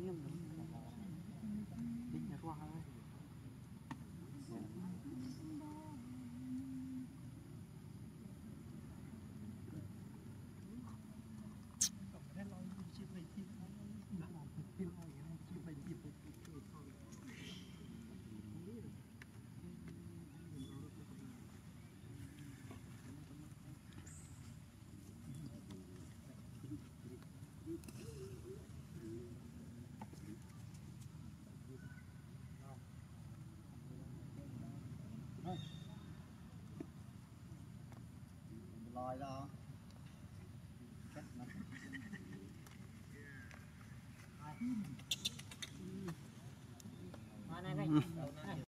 你们，比你弱啊。là